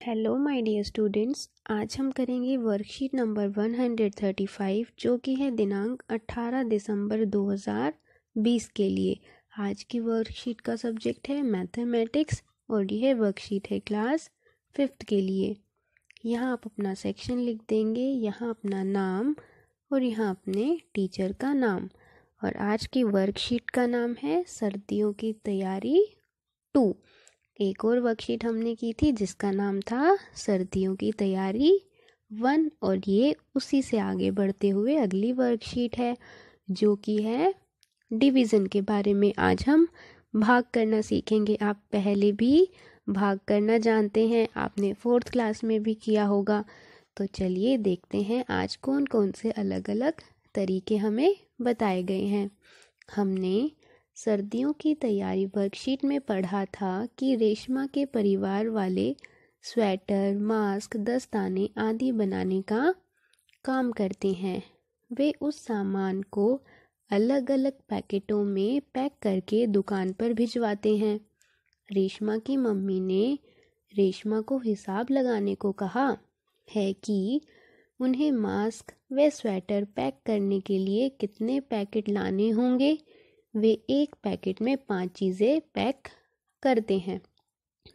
Hello my dear students आज हम करेंगे वर्कशीट नंबर 135 जो कि है दिनांक 18 दिसंबर 2020 के लिए। आज की वर्कशीट का सब्जेक्ट है मैथमेटिक्स और यह वर्कशीट है क्लास फिफ्थ के लिए। यहाँ आप अपना सेक्शन लिख देंगे, यहाँ अपना नाम और यहाँ अपने टीचर का नाम। और आज की वर्कशीट का नाम है सर्दियों की तैयारी टू। एक और वर्कशीट हमने की थी, जिसका नाम था सर्दियों की तैयारी वन, और ये उसी से आगे बढ़ते हुए अगली वर्कशीट है, जो कि है डिवीज़न के बारे में। आज हम भाग करना सीखेंगे। आप पहले भी भाग करना जानते हैं, आपने फोर्थ क्लास में भी किया होगा। तो चलिए देखते हैं आज कौन कौन से अलग अलग तरीके हमें बताए गए हैं। हमने सर्दियों की तैयारी वर्कशीट में पढ़ा था कि रेशमा के परिवार वाले स्वेटर मास्क दस्ताने आदि बनाने का काम करते हैं। वे उस सामान को अलग अलग पैकेटों में पैक करके दुकान पर भिजवाते हैं। रेशमा की मम्मी ने रेशमा को हिसाब लगाने को कहा है कि उन्हें मास्क व स्वेटर पैक करने के लिए कितने पैकेट लाने होंगे। वे एक पैकेट में पाँच चीज़ें पैक करते हैं।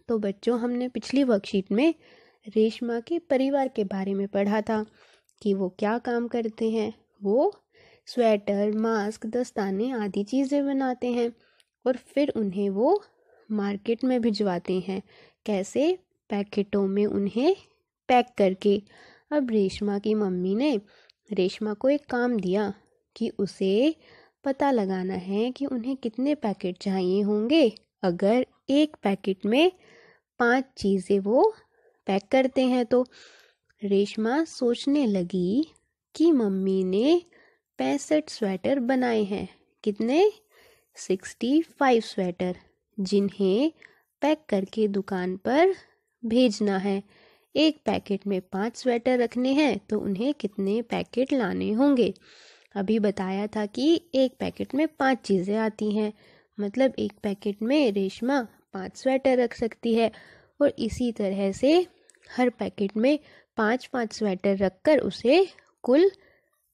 तो बच्चों, हमने पिछली वर्कशीट में रेशमा के परिवार के बारे में पढ़ा था कि वो क्या काम करते हैं। वो स्वेटर मास्क दस्ताने आदि चीज़ें बनाते हैं और फिर उन्हें वो मार्केट में भिजवाते हैं। कैसे? पैकेटों में उन्हें पैक करके। अब रेशमा की मम्मी ने रेशमा को एक काम दिया कि उसे पता लगाना है कि उन्हें कितने पैकेट चाहिए होंगे। अगर एक पैकेट में पाँच चीज़ें वो पैक करते हैं तो रेशमा सोचने लगी कि मम्मी ने पैंसठ स्वेटर बनाए हैं। कितने? सिक्सटी फाइव स्वेटर, जिन्हें पैक करके दुकान पर भेजना है। एक पैकेट में पाँच स्वेटर रखने हैं तो उन्हें कितने पैकेट लाने होंगे? अभी बताया था कि एक पैकेट में पाँच चीज़ें आती हैं। मतलब एक पैकेट में रेशमा पाँच स्वेटर रख सकती है और इसी तरह से हर पैकेट में पाँच पाँच स्वेटर रखकर उसे कुल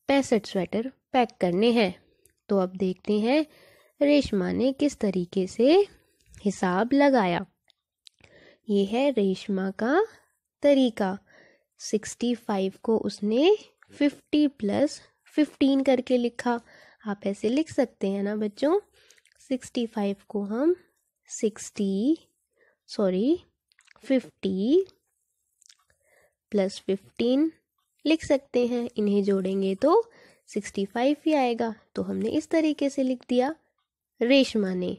पैंसठ स्वेटर पैक करने हैं। तो अब देखते हैं रेशमा ने किस तरीके से हिसाब लगाया। ये है रेशमा का तरीका। सिक्सटी फाइव को उसने फिफ्टी प्लस फिफ्टीन करके लिखा। आप ऐसे लिख सकते हैं ना बच्चों। सिक्सटी फाइव को हम sixty sorry fifty plus fifteen लिख सकते हैं। इन्हें जोड़ेंगे तो सिक्सटी फाइव ही आएगा। तो हमने इस तरीके से लिख दिया रेशमा ने।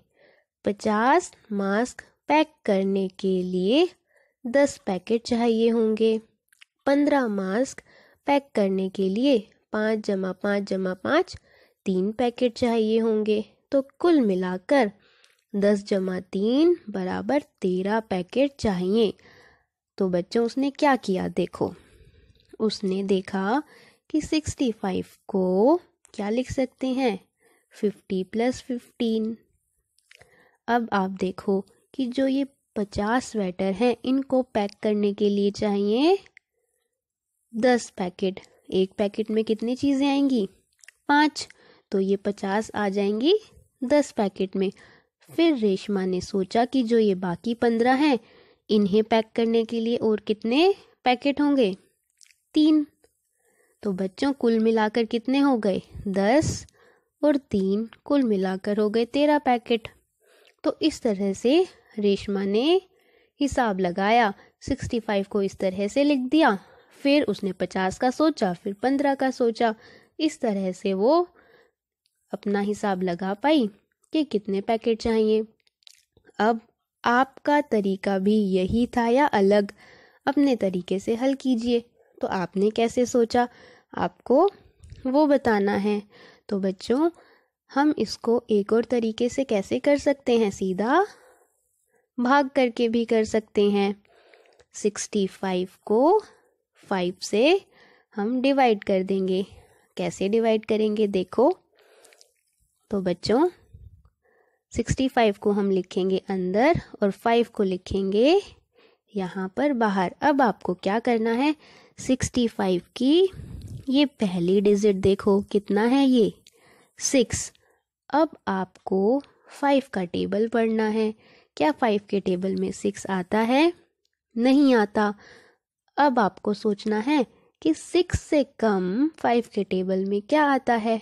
पचास मास्क पैक करने के लिए दस पैकेट चाहिए होंगे। पंद्रह मास्क पैक करने के लिए पाँच जमा पाँच जमा पाँच तीन पैकेट चाहिए होंगे। तो कुल मिलाकर दस जमा तीन बराबर तेरह पैकेट चाहिए। तो बच्चों, उसने क्या किया देखो। उसने देखा कि सिक्सटी फाइव को क्या लिख सकते हैं? Fifty plus fifteen. अब आप देखो कि जो ये पचास स्वेटर हैं, इनको पैक करने के लिए चाहिए दस पैकेट। एक पैकेट में कितनी चीज़ें आएँगी? पाँच। तो ये पचास आ जाएँगी दस पैकेट में। फिर रेशमा ने सोचा कि जो ये बाकी पंद्रह हैं, इन्हें पैक करने के लिए और कितने पैकेट होंगे? तीन। तो बच्चों, कुल मिलाकर कितने हो गए? दस। और तीन, कुल मिलाकर हो गए तेरह पैकेट। तो इस तरह से रेशमा ने हिसाब लगाया। सिक्सटी फाइव को इस तरह से लिख दिया। फिर उसने पचास का सोचा, फिर पंद्रह का सोचा। इस तरह से वो अपना हिसाब लगा पाई कि कितने पैकेट चाहिए। अब आपका तरीका भी यही था या अलग? अपने तरीके से हल कीजिए। तो आपने कैसे सोचा? आपको वो बताना है। तो बच्चों, हम इसको एक और तरीके से कैसे कर सकते हैं? सीधा भाग करके भी कर सकते हैं। सिक्सटी फाइव को फाइव से हम डिवाइड कर देंगे। कैसे डिवाइड करेंगे देखो। तो बच्चों सिक्सटी फाइव को हम लिखेंगे अंदर और फाइव को लिखेंगे यहाँ पर बाहर। अब आपको क्या करना है? सिक्सटी फाइव की ये पहली डिजिट देखो, कितना है ये? सिक्स अब आपको फाइव का टेबल पढ़ना है। क्या फाइव के टेबल में सिक्स आता है? नहीं आता। अब आपको सोचना है कि सिक्स से कम फाइव के टेबल में क्या आता है।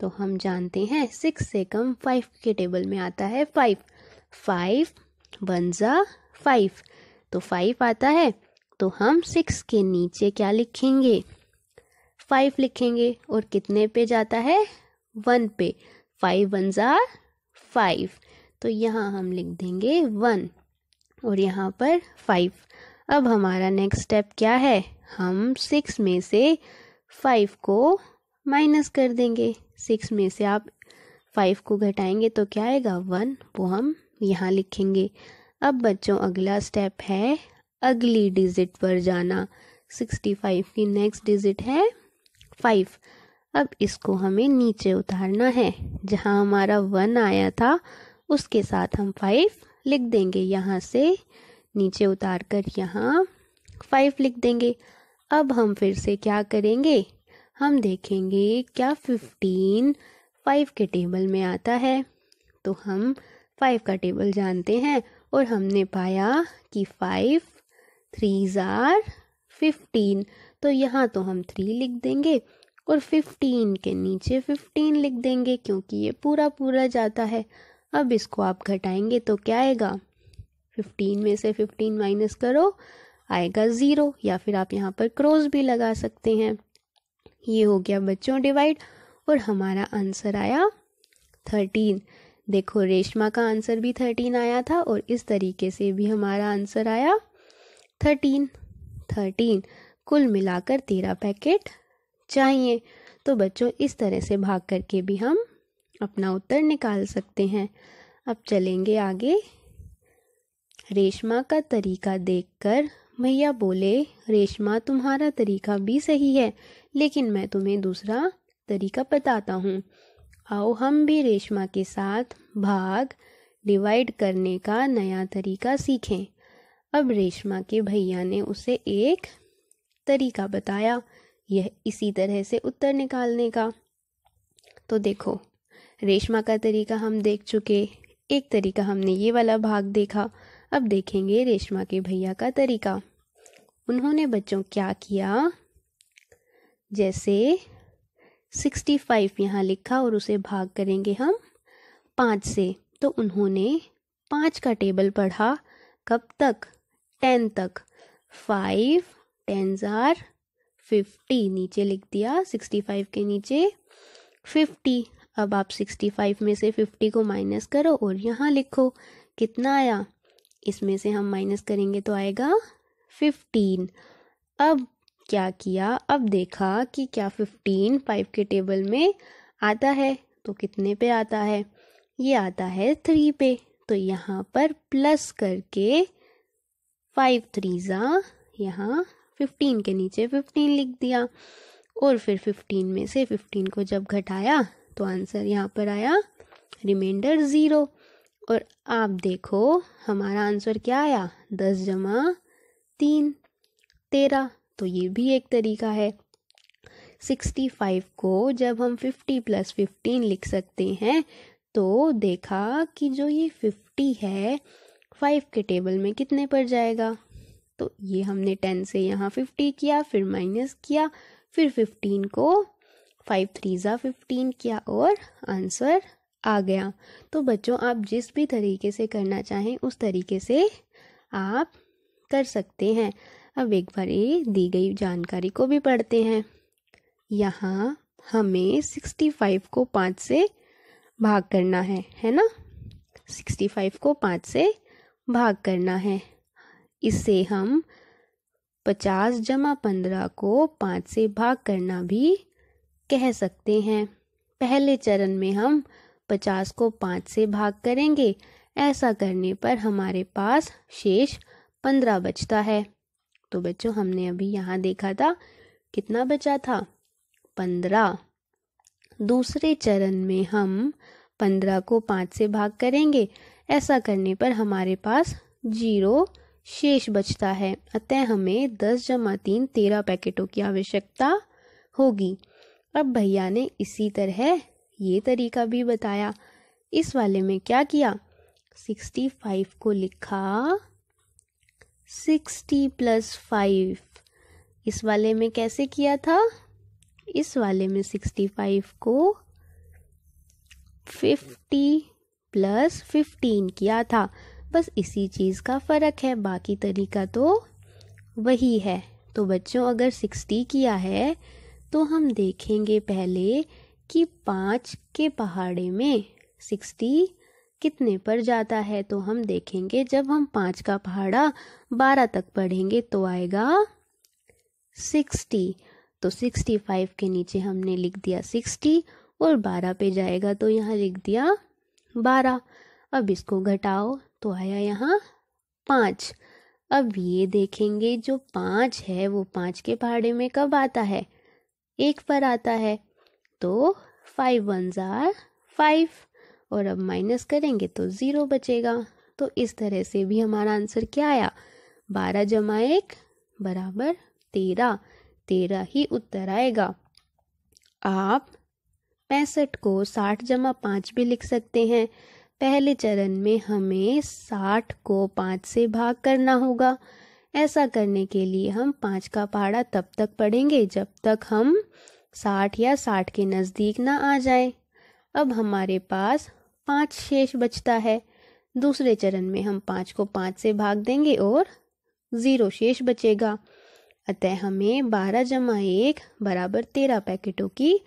तो हम जानते हैं सिक्स से कम फाइव के टेबल में आता है फाइव फाइव वन ज़ा फाइव तो फाइव आता है। तो हम सिक्स के नीचे क्या लिखेंगे? फाइव लिखेंगे और कितने पे जाता है? वन पे। फाइव वन ज़ार फाइव तो यहाँ हम लिख देंगे वन और यहाँ पर फाइव अब हमारा नेक्स्ट स्टेप क्या है? हम सिक्स में से फाइव को माइनस कर देंगे। सिक्स में से आप फाइव को घटाएँगे तो क्या आएगा? वन वो हम यहाँ लिखेंगे। अब बच्चों, अगला स्टेप है अगली डिजिट पर जाना। सिक्सटी फाइव की नेक्स्ट डिजिट है फाइव अब इसको हमें नीचे उतारना है। जहाँ हमारा वन आया था, उसके साथ हम फाइव लिख देंगे। यहाँ से नीचे उतार कर यहाँ फाइव लिख देंगे। अब हम फिर से क्या करेंगे? हम देखेंगे क्या फिफ्टीन फाइव के टेबल में आता है। तो हम फाइव का टेबल जानते हैं और हमने पाया कि फाइव थ्री ज़ार फिफ्टीन तो यहाँ तो हम थ्री लिख देंगे और फिफ्टीन के नीचे फिफ्टीन लिख देंगे क्योंकि ये पूरा पूरा जाता है। अब इसको आप घटाएँगे तो क्या आएगा? फिफ्टीन में से फिफ्टीन माइनस करो, आएगा ज़ीरो या फिर आप यहाँ पर क्रॉस भी लगा सकते हैं। ये हो गया बच्चों डिवाइड और हमारा आंसर आया थर्टीन देखो, रेशमा का आंसर भी थर्टीन आया था और इस तरीके से भी हमारा आंसर आया थर्टीन थर्टीन कुल मिलाकर तेरह पैकेट चाहिए। तो बच्चों, इस तरह से भाग करके भी हम अपना उत्तर निकाल सकते हैं। अब चलेंगे आगे। रेशमा का तरीका देखकर भैया बोले, रेशमा, तुम्हारा तरीका भी सही है, लेकिन मैं तुम्हें दूसरा तरीका बताता हूँ। आओ हम भी रेशमा के साथ भाग, डिवाइड करने का नया तरीका सीखें। अब रेशमा के भैया ने उसे एक तरीका बताया, यह इसी तरह से उत्तर निकालने का। तो देखो, रेशमा का तरीका हम देख चुके, एक तरीका हमने ये वाला भाग देखा। अब देखेंगे रेशमा के भैया का तरीका। उन्होंने बच्चों क्या किया? जैसे सिक्सटी फाइव यहाँ लिखा और उसे भाग करेंगे हम पाँच से। तो उन्होंने पाँच का टेबल पढ़ा। कब तक? टेन तक। फाइव टेन जार फिफ्टी। नीचे लिख दिया सिक्सटी फाइव के नीचे। फिफ्टी। अब आप सिक्सटी फाइव में से फिफ्टी को माइनस करो और यहाँ लिखो। कितना आया? इसमें से हम माइनस करेंगे तो आएगा फिफ्टीन अब क्या किया? अब देखा कि क्या फिफ्टीन फाइव के टेबल में आता है तो कितने पे आता है? ये आता है थ्री पे. तो यहाँ पर प्लस करके फाइव थ्री ज़ा यहाँ फिफ्टीन के नीचे फिफ्टीन लिख दिया. और फिर फिफ्टीन में से फिफ्टीन को जब घटाया तो आंसर यहाँ पर आया रिमाइंडर ज़ीरो और आप देखो, हमारा आंसर क्या आया? दस जमा तीन, तेरह। तो ये भी एक तरीका है। सिक्सटी फाइव को जब हम फिफ्टी प्लस फिफ्टीन लिख सकते हैं तो देखा कि जो ये फिफ्टी है, फाइव के टेबल में कितने पर जाएगा? तो ये हमने टेन से यहाँ फिफ्टी किया, फिर माइनस किया, फिर फिफ्टीन को फाइव थ्री ज़ा फिफ्टीन किया और आंसर आ गया। तो बच्चों, आप जिस भी तरीके से करना चाहें, उस तरीके से आप कर सकते हैं। अब एक बार ये दी गई जानकारी को भी पढ़ते हैं। यहाँ हमें सिक्सटी फाइव को पाँच से भाग करना है है ना? सिक्सटी फाइव को पाँच से भाग करना है। इससे हम पचास जमा पंद्रह को पाँच से भाग करना भी कह सकते हैं। पहले चरण में हम पचास को पाँच से भाग करेंगे। ऐसा करने पर हमारे पास शेष पंद्रह बचता है। तो बच्चों, हमने अभी यहाँ देखा था, कितना बचा था? पंद्रह। दूसरे चरण में हम पंद्रह को पाँच से भाग करेंगे। ऐसा करने पर हमारे पास ज़ीरो शेष बचता है। अतः हमें दस जमा तीन, तेरह पैकेटों की आवश्यकता होगी। अब भैया ने इसी तरह ये तरीका भी बताया। इस वाले में क्या किया? सिक्सटी फाइव को लिखा। Sixty plus five. इस वाले में कैसे किया था? इस वाले में सिक्सटी फाइव को फिफ्टी प्लस फिफ्टीन किया था। बस इसी चीज़ का फ़र्क है, बाकी तरीका तो वही है। तो बच्चों, अगर सिक्सटी किया है तो हम देखेंगे पहले कि पाँच के पहाड़े में सिक्सटी कितने पर जाता है तो हम देखेंगे जब हम पाँच का पहाड़ा बारह तक पढ़ेंगे तो आएगा सिक्सटी। तो सिक्सटी फाइव के नीचे हमने लिख दिया सिक्सटी और बारह पे जाएगा तो यहाँ लिख दिया बारह। अब इसको घटाओ तो आया यहाँ पाँच। अब ये देखेंगे जो पाँच है वो पाँच के पहाड़े में कब आता है? एक पर आता है। तो फाइव वन ज़ार फाइव और अब माइनस करेंगे तो ज़ीरो बचेगा। तो इस तरह से भी हमारा आंसर क्या आया? बारह जमा एक बराबर तेरह। तेरह ही उत्तर आएगा। आप पैंसठ को साठ जमा पाँच भी लिख सकते हैं। पहले चरण में हमें साठ को पाँच से भाग करना होगा। ऐसा करने के लिए हम पाँच का पहाड़ा तब तक पढ़ेंगे जब तक हम साठ या साठ के नज़दीक ना आ जाए। अब हमारे पास पाँच शेष बचता है। दूसरे चरण में हम पाँच को पाँच से भाग देंगे और ज़ीरो शेष बचेगा। अतः हमें बारह जमा एक बराबर तेरह पैकेटों की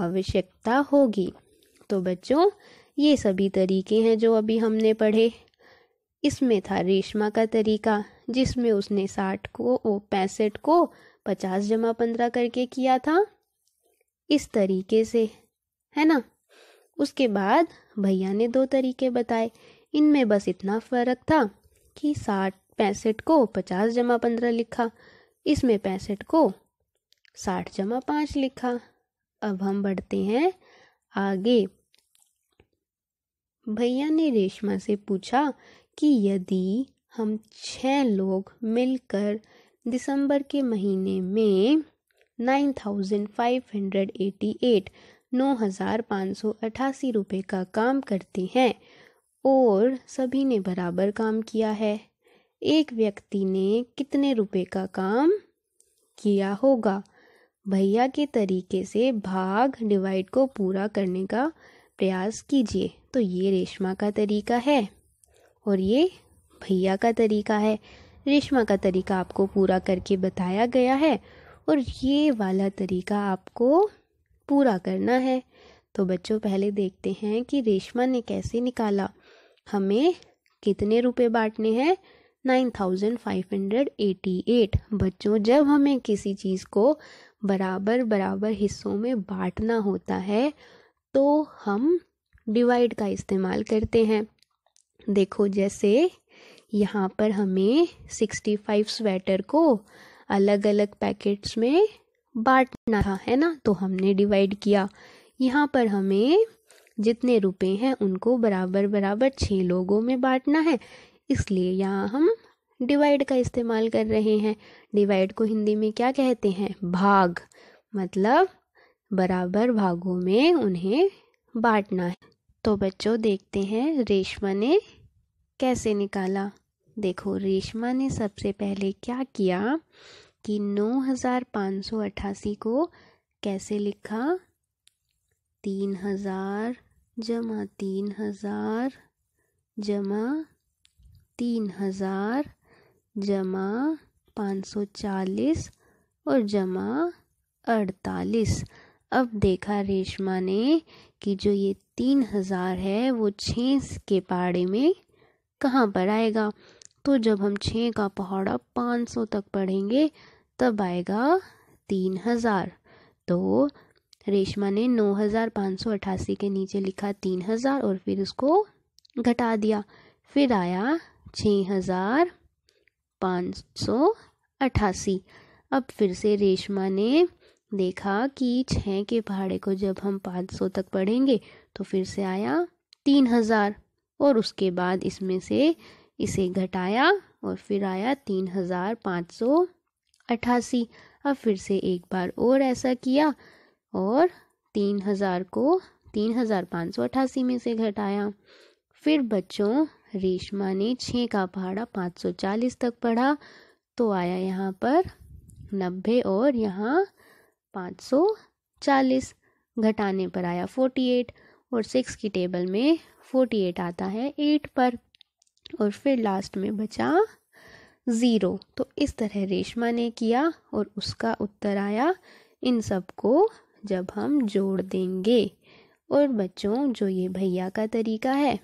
आवश्यकता होगी। तो बच्चों, ये सभी तरीके हैं जो अभी हमने पढ़े। इसमें था रेशमा का तरीका, जिसमें उसने साठ को पैंसठ को पचास जमा पंद्रह करके किया था। इस तरीके से, है ना? उसके बाद भैया ने दो तरीके बताए। इनमें बस इतना फ़र्क था कि साठ पैंसठ को पचास जमा पंद्रह लिखा, इसमें पैंसठ को साठ जमा पाँच लिखा। अब हम बढ़ते हैं आगे। भैया ने रेशमा से पूछा कि यदि हम छः लोग मिलकर दिसंबर के महीने में nine thousand five hundred eighty eight, नौ हज़ार पाँच सौ अठासी रुपये का काम करते हैं और सभी ने बराबर काम किया है। एक व्यक्ति ने कितने रुपए का काम किया होगा? भैया के तरीके से भाग डिवाइड को पूरा करने का प्रयास कीजिए। तो ये रेशमा का तरीका है और ये भैया का तरीका है। रेशमा का तरीका आपको पूरा करके बताया गया है। और ये वाला तरीका आपको पूरा करना है। तो बच्चों, पहले देखते हैं कि रेशमा ने कैसे निकाला। हमें कितने रुपए बांटने हैं? Nine thousand five hundred eighty eight. बच्चों, जब हमें किसी चीज़ को बराबर बराबर हिस्सों में बांटना होता है तो हम डिवाइड का इस्तेमाल करते हैं। देखो, जैसे यहाँ पर हमें सिक्सटी फाइव स्वेटर को अलग अलग पैकेट्स में बांटना था, है ना? तो हमने डिवाइड किया। यहाँ पर हमें जितने रुपए हैं उनको बराबर बराबर छः लोगों में बांटना है। इसलिए यहाँ हम डिवाइड का इस्तेमाल कर रहे हैं। डिवाइड को हिंदी में क्या कहते हैं? भाग। मतलब बराबर भागों में उन्हें बांटना है। तो बच्चों देखते हैं रेशमा ने कैसे निकाला। देखो, रेशमा ने सबसे पहले क्या किया कि नौ हज़ार पाँच सौ अट्ठासी को कैसे लिखा? तीन हज़ार जमा तीन हज़ार जमा तीन हज़ार जमा पाँच सौ चालीस और जमा अड़तालीस। अब देखा रेशमा ने कि जो ये तीन हज़ार है वो छः के पहाड़े में कहाँ पर आएगा? तो जब हम छः का पहाड़ा पाँच सौ तक पढ़ेंगे, तब आएगा तीन हज़ार। तो रेशमा ने नौ हज़ार पाँच सौ अठासी के नीचे लिखा तीन हज़ार और फिर उसको घटा दिया। फिर आया छः हज़ार पाँच सौ अट्ठासी अब फिर से रेशमा ने देखा कि छः के पहाड़े को जब हम पाँच सौ तक पढ़ेंगे तो फिर से आया तीन हज़ार और उसके बाद इसमें से इसे घटाया और फिर आया तीन हज़ार पाँच सौ अट्ठासी अब फिर से एक बार और ऐसा किया और तीन हज़ार को तीन हज़ार पाँच सौ अट्ठासी में से घटाया। फिर बच्चों, रेशमा ने छः का पहाड़ा पाँच सौ चालीस तक पढ़ा तो आया यहाँ पर नब्बे और यहाँ पाँच सौ चालीस। घटाने पर आया फोर्टी एट और सिक्स की टेबल में फोर्टी एट आता है एट पर। और फिर लास्ट में बचा ज़ीरो तो इस तरह रेशमा ने किया और उसका उत्तर आया, इन सबको जब हम जोड़ देंगे। और बच्चों, जो ये भैया का तरीका है,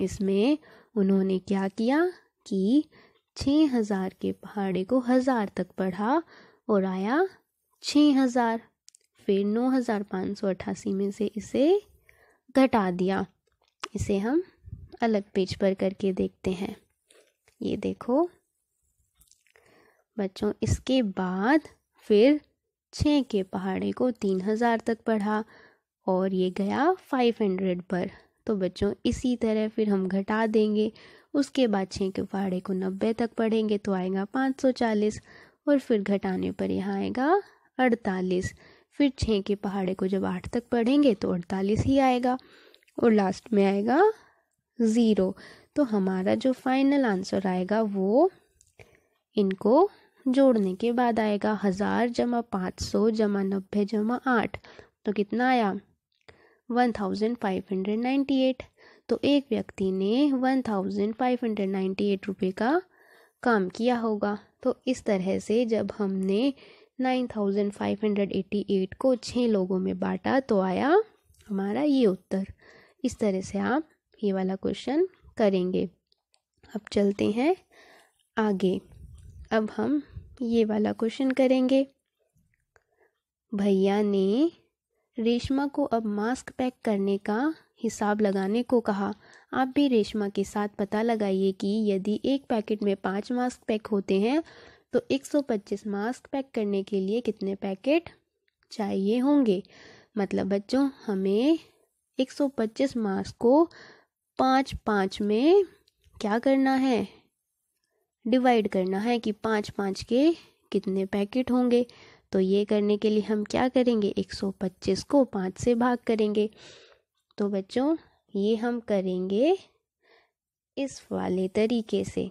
इसमें उन्होंने क्या किया कि छः हज़ार के पहाड़े को हज़ार तक पढ़ा और आया छः हज़ार। फिर नौ हज़ार पाँच सौ अट्ठासी में से इसे घटा दिया। इसे हम अलग पेज पर करके देखते हैं। ये देखो। बच्चों, इसके बाद फिर छः के पहाड़े को तीन हज़ार तक पढ़ा और ये गया फाइव हंड्रेड पर। तो बच्चों, इसी तरह फिर हम घटा देंगे। उसके बाद छः के पहाड़े को नब्बे तक पढ़ेंगे तो आएगा पाँच सौ चालीस और फिर घटाने पर यहाँ आएगा अड़तालीस। फिर छः के पहाड़े को जब आठ तक पढ़ेंगे तो अड़तालीस ही आएगा और लास्ट में आएगा ज़ीरो। तो हमारा जो फाइनल आंसर आएगा वो इनको जोड़ने के बाद आएगा हज़ार जमा पाँच सौ जमा नब्बे जमा आठ। तो कितना आया? One thousand five hundred ninety eight. तो एक व्यक्ति ने one thousand five hundred ninety eight रुपये का काम किया होगा। तो इस तरह से जब हमने nine thousand five hundred eighty eight को छः लोगों में बांटा तो आया हमारा ये उत्तर। इस तरह से आप ये वाला क्वेश्चन करेंगे। अब चलते हैं आगे। अब हम ये वाला क्वेश्चन करेंगे। भैया ने रेशमा को अब मास्क पैक करने का हिसाब लगाने को कहा। आप भी रेशमा के साथ पता लगाइए कि यदि एक पैकेट में पाँच मास्क पैक होते हैं तो 125 मास्क पैक करने के लिए कितने पैकेट चाहिए होंगे? मतलब बच्चों, हमें 125 मास्क को पाँच पाँच में क्या करना है? डिवाइड करना है कि पाँच पाँच के कितने पैकेट होंगे। तो ये करने के लिए हम क्या करेंगे? 125 को पाँच से भाग करेंगे। तो बच्चों, ये हम करेंगे इस वाले तरीके से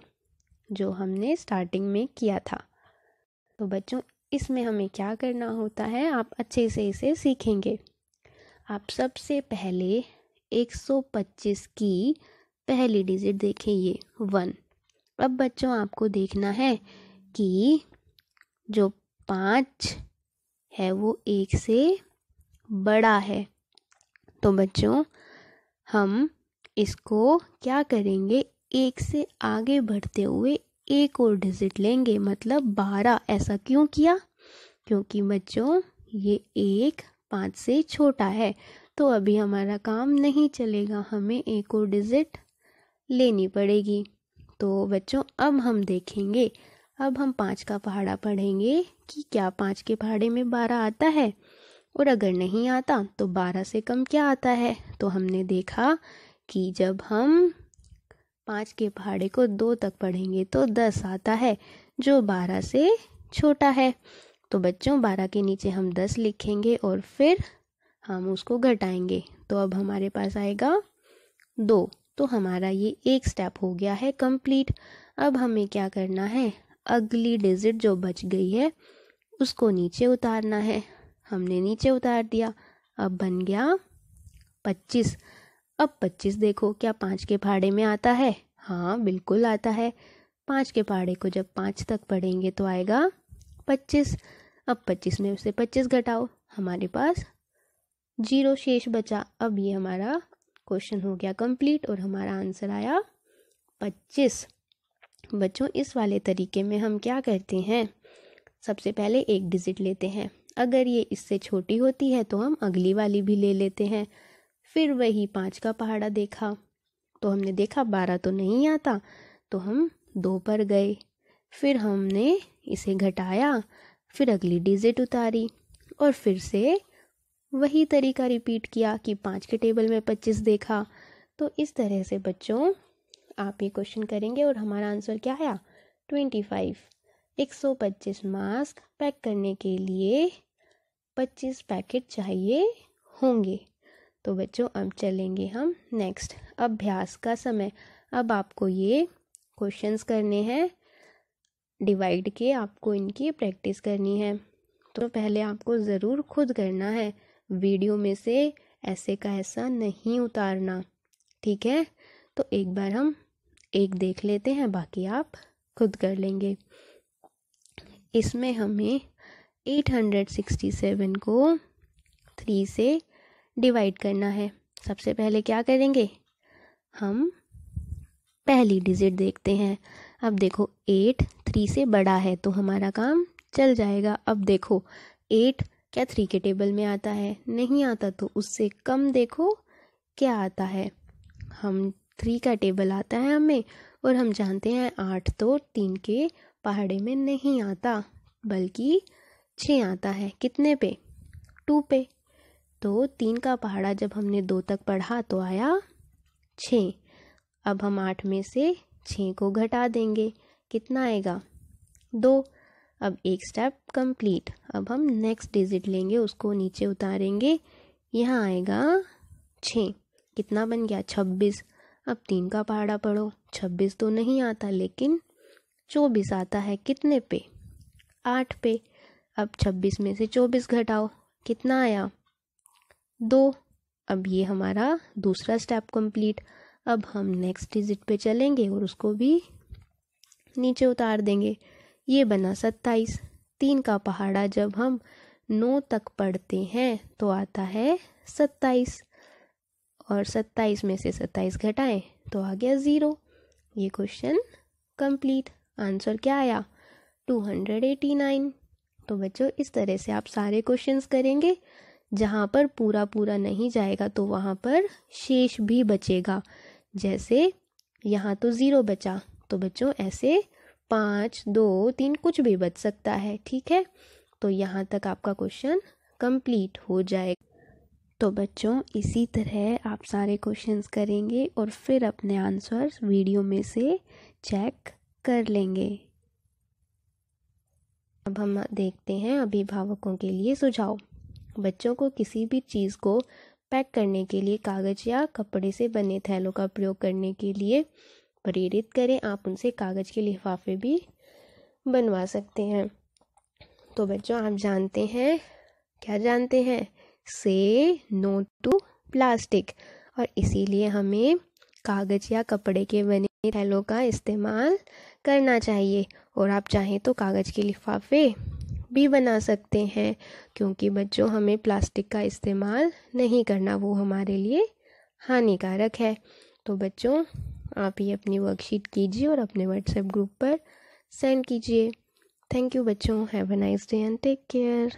जो हमने स्टार्टिंग में किया था। तो बच्चों, इसमें हमें क्या करना होता है? आप अच्छे से इसे सीखेंगे। आप सबसे पहले 125 की पहली डिजिट देखें ये वन अब बच्चों, आपको देखना है कि जो पाँच है, वो एक से बड़ा है। तो बच्चों, हम इसको क्या करेंगे? एक से आगे बढ़ते हुए एक और डिजिट लेंगे मतलब बारह। ऐसा क्यों किया? क्योंकि बच्चों, ये एक पाँच से छोटा है। तो अभी हमारा काम नहीं चलेगा, हमें एक और डिजिट लेनी पड़ेगी। तो बच्चों, अब हम देखेंगे, अब हम पाँच का पहाड़ा पढ़ेंगे कि क्या पाँच के पहाड़े में बारह आता है और अगर नहीं आता तो बारह से कम क्या आता है? तो हमने देखा कि जब हम पाँच के पहाड़े को दो तक पढ़ेंगे तो दस आता है, जो बारह से छोटा है। तो बच्चों, बारह के नीचे हम दस लिखेंगे और फिर हम उसको घटाएँगे। तो अब हमारे पास आएगा दो। तो हमारा ये एक स्टेप हो गया है कंप्लीट अब हमें क्या करना है? अगली डिजिट जो बच गई है, उसको नीचे उतारना है। हमने नीचे उतार दिया। अब बन गया पच्चीस। अब पच्चीस देखो, क्या पाँच के पहाड़े में आता है? हाँ बिल्कुल आता है। पाँच के पहाड़े को जब पाँच तक पढ़ेंगे तो आएगा पच्चीस। अब पच्चीस में से पच्चीस घटाओ। हमारे पास ज़ीरो शेष बचा। अब ये हमारा क्वेश्चन हो गया कंप्लीट और हमारा आंसर आया पच्चीस। बच्चों, इस वाले तरीके में हम क्या करते हैं? सबसे पहले एक डिजिट लेते हैं। अगर ये इससे छोटी होती है तो हम अगली वाली भी ले लेते हैं। फिर वही पाँच का पहाड़ा देखा। तो हमने देखा बारह तो नहीं आता तो हम दो पर गए। फिर हमने इसे घटाया, फिर अगली डिजिट उतारी और फिर से वही तरीका रिपीट किया कि पाँच के टेबल में पच्चीस देखा। तो इस तरह से बच्चों, आप ये क्वेश्चन करेंगे और हमारा आंसर क्या आया? ट्वेंटी फाइव एक सौ पच्चीस मास्क पैक करने के लिए पच्चीस पैकेट चाहिए होंगे। तो बच्चों, अब चलेंगे हम नेक्स्ट अभ्यास का समय। अब आपको ये क्वेश्चंस करने हैं। डिवाइड के आपको इनकी प्रैक्टिस करनी है। तो पहले आपको ज़रूर खुद करना है। वीडियो में से ऐसे का ऐसा नहीं उतारना। ठीक है? तो एक बार हम एक देख लेते हैं, बाकी आप खुद कर लेंगे। इसमें हमें 867 को थ्री से डिवाइड करना है। सबसे पहले क्या करेंगे? हम पहली डिजिट देखते हैं। अब देखो, एट थ्री से बड़ा है तो हमारा काम चल जाएगा। अब देखो, एट क्या थ्री के टेबल में आता है? नहीं आता तो उससे कम देखो क्या आता है। हम थ्री का टेबल आता है हमें और हम जानते हैं आठ तो तीन के पहाड़े में नहीं आता, बल्कि छः आता है। कितने पे? टू पे। तो तीन का पहाड़ा जब हमने दो तक पढ़ा तो आया छ अब हम आठ में से छ को घटा देंगे। कितना आएगा? दो। अब एक स्टेप कंप्लीट अब हम नेक्स्ट डिजिट लेंगे, उसको नीचे उतारेंगे। यहाँ आएगा छ। कितना बन गया? छब्बीस। अब तीन का पहाड़ा पढ़ो। छब्बीस तो नहीं आता, लेकिन चौबीस आता है। कितने पे? आठ पे। अब छब्बीस में से चौबीस घटाओ। कितना आया? दो। अब ये हमारा दूसरा स्टेप कंप्लीट अब हम नेक्स्ट डिजिट पे चलेंगे और उसको भी नीचे उतार देंगे। ये बना सत्ताईस। तीन का पहाड़ा जब हम नौ तक पढ़ते हैं तो आता है सत्ताईस। और सत्ताईस में से सत्ताईस घटाएँ तो आ गया ज़ीरो। ये क्वेश्चन कंप्लीट। आंसर क्या आया? Two hundred eighty nine. तो बच्चों, इस तरह से आप सारे क्वेश्चंस करेंगे। जहाँ पर पूरा पूरा नहीं जाएगा तो वहाँ पर शेष भी बचेगा। जैसे यहाँ तो ज़ीरो बचा। तो बच्चों, ऐसे पाँच, दो, तीन कुछ भी बच सकता है, ठीक है? तो यहाँ तक आपका क्वेश्चन कंप्लीट हो जाएगा तो बच्चों, इसी तरह आप सारे क्वेश्चंस करेंगे और फिर अपने आंसर्स वीडियो में से चेक कर लेंगे। अब हम देखते हैं अभिभावकों के लिए सुझाव। बच्चों को किसी भी चीज़ को पैक करने के लिए कागज़ या कपड़े से बने थैलों का प्रयोग करने के लिए प्रेरित करें, आप उनसे कागज़ के लिफाफे भी बनवा सकते हैं। तो बच्चों, आप जानते हैं, क्या जानते हैं? से नो टू प्लास्टिक। और इसीलिए हमें कागज़ या कपड़े के बने थैलों का इस्तेमाल करना चाहिए। और आप चाहें तो कागज़ के लिफाफे भी बना सकते हैं, क्योंकि बच्चों, हमें प्लास्टिक का इस्तेमाल नहीं करना वो हमारे लिए हानिकारक है। तो बच्चों आप ही अपनी वर्कशीट कीजिए और अपने व्हाट्सएप ग्रुप पर सेंड कीजिए। थैंक यू बच्चों have a nice day and take care